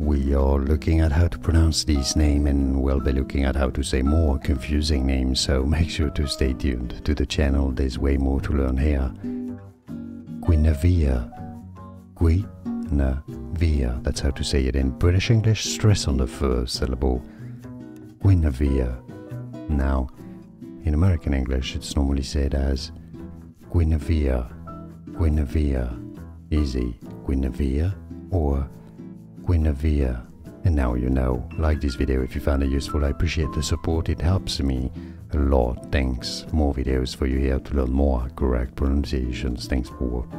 We are looking at how to pronounce these names and we'll be looking at how to say more confusing names, so make sure to stay tuned to the channel, there's way more to learn here. Guinevere. Guinevere, that's how to say it in British English, stress on the first syllable. Guinevere. Now, in American English, it's normally said as Guinevere, Guinevere, easy, Guinevere, or Guinevere. And now you know. Like this video if you found it useful, I appreciate the support, it helps me a lot. Thanks. More videos for you here to learn more correct pronunciations. Thanks for watching.